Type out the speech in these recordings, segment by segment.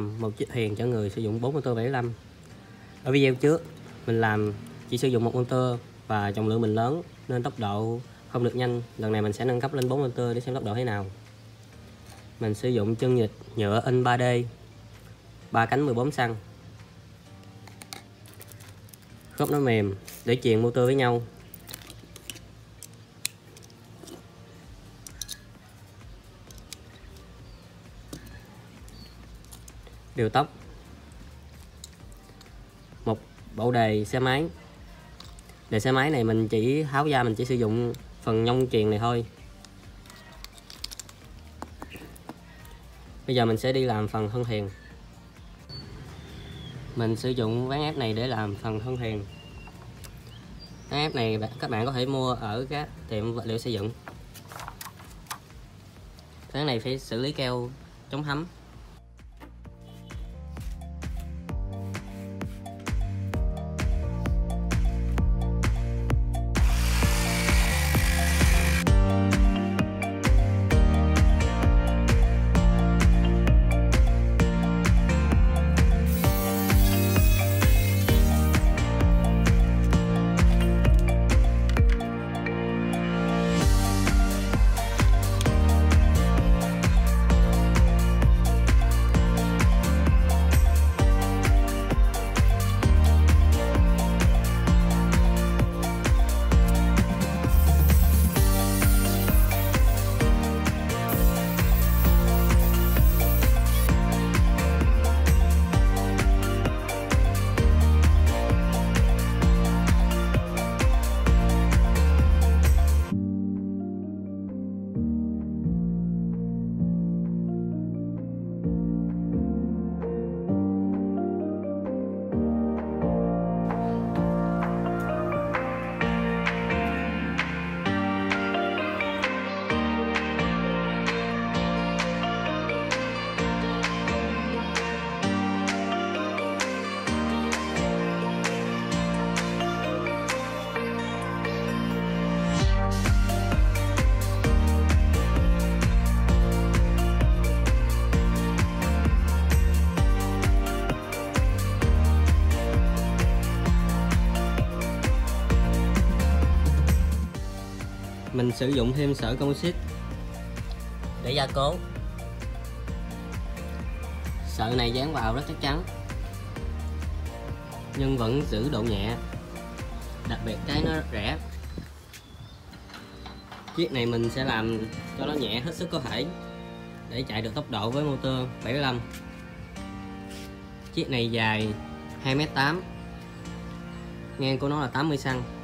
làm một chiếc thuyền cho người sử dụng 4 motor 75 ở video trước, mình làm chỉ sử dụng một motor và trọng lượng mình lớn nên tốc độ không được nhanh. Lần này mình sẽ nâng cấp lên 4 motor để xem tốc độ thế nào. Mình sử dụng chân nhịch nhựa in 3D ba cánh 14 xăng. Khớp nó mềm để truyền motor với nhau. Điều tóc. Một bộ đề xe máy. Đề xe máy này mình chỉ tháo ra mình chỉ sử dụng phần nhông truyền này thôi. Bây giờ mình sẽ đi làm phần thân thuyền mình sử dụng ván ép này để làm phần thân thuyền ván ép này các bạn có thể mua ở các tiệm vật liệu xây dựng. Ván này phải xử lý keo chống thấm mình sử dụng thêm sợi composite. Để gia cố. Sợi này dán vào rất chắc chắn nhưng vẫn giữ độ nhẹ. Đặc biệt cái nó rẻ. Chiếc này mình sẽ làm cho nó nhẹ hết sức có thể để chạy được tốc độ với motor 75 chiếc này dài 2m8 ngang của nó là 80 cm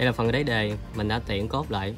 đây là phần đáy đề mình đã tiện cốt lại.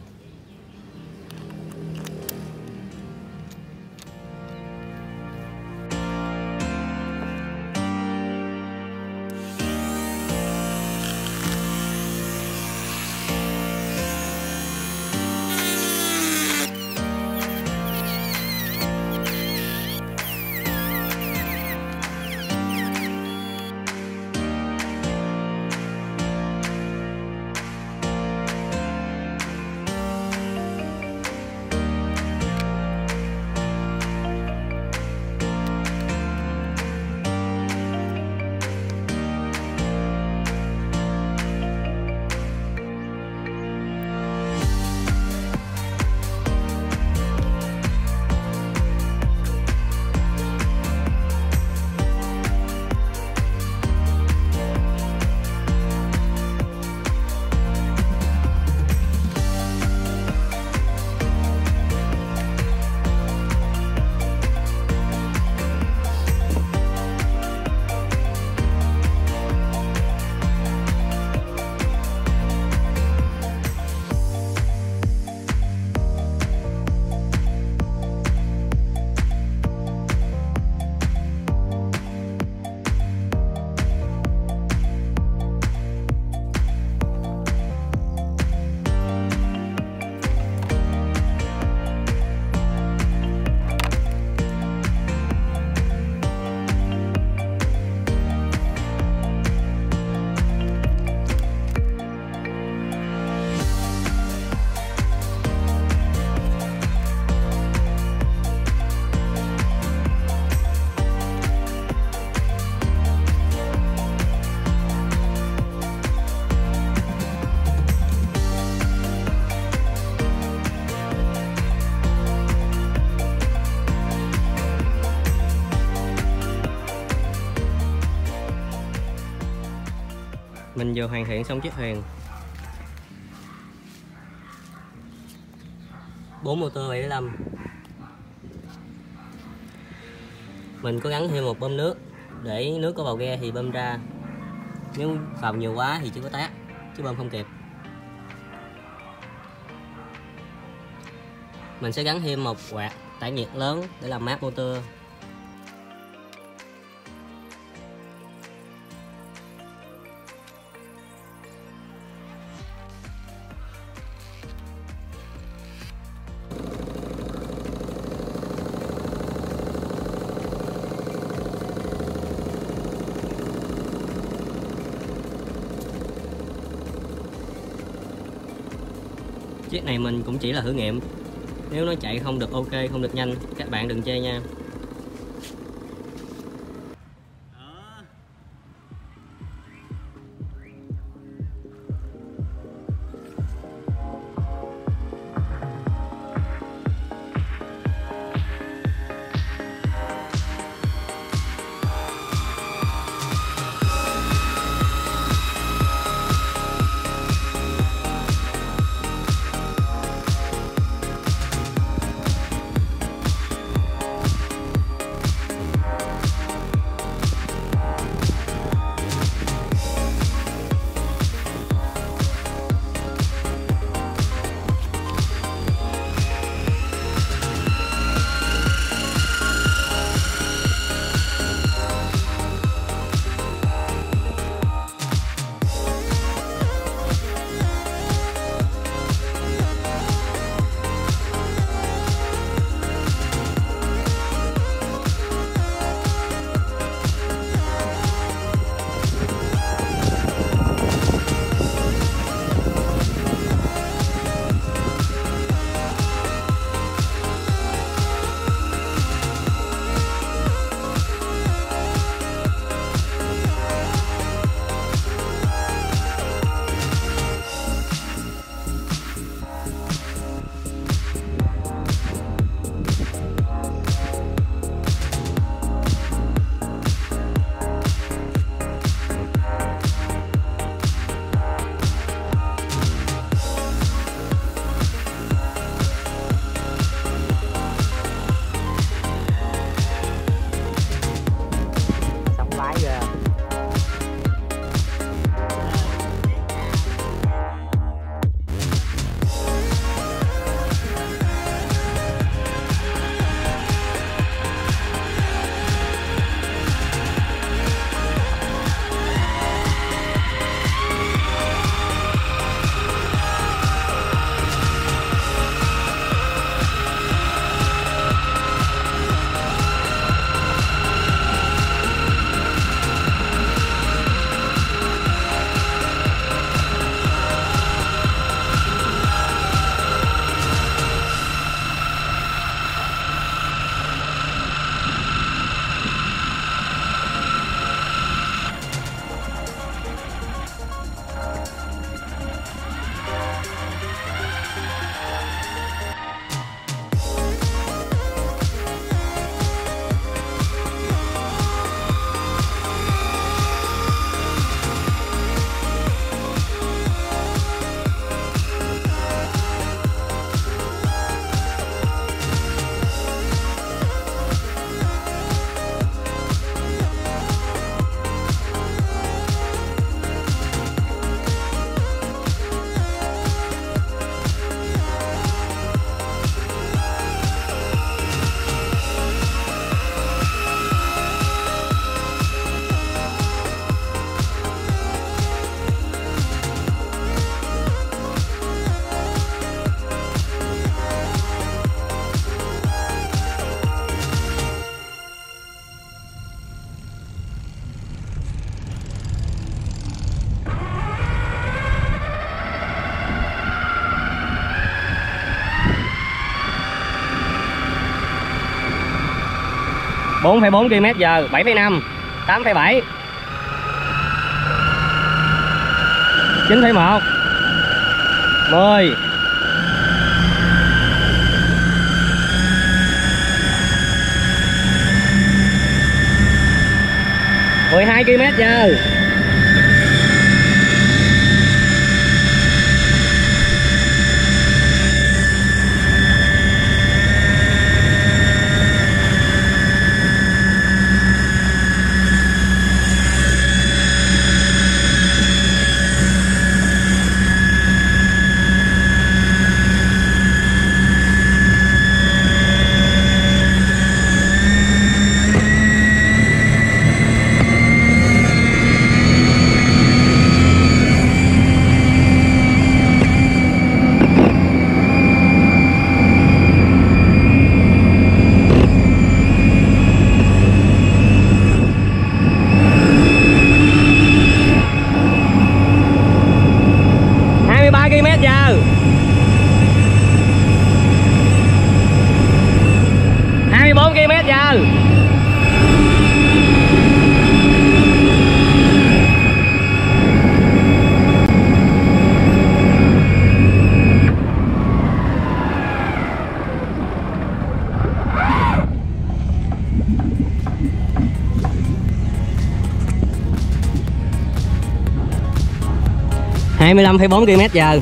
Mình vừa hoàn thiện xong chiếc thuyền. Bốn motor 75 mình có gắn thêm một bơm nước. Để nước có vào ghe thì bơm ra. Nếu vào nhiều quá thì chỉ có tát chứ bơm không kịp. Mình sẽ gắn thêm một quạt tải nhiệt lớn để làm mát motor. Chiếc này mình cũng chỉ là thử nghiệm. Nếu nó chạy không được ok, không được nhanh, các bạn đừng chê nha. 4,4 km giờ 7,5 8,7 9,1 10 12 km giờ. 25,4 km giờ.